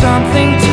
something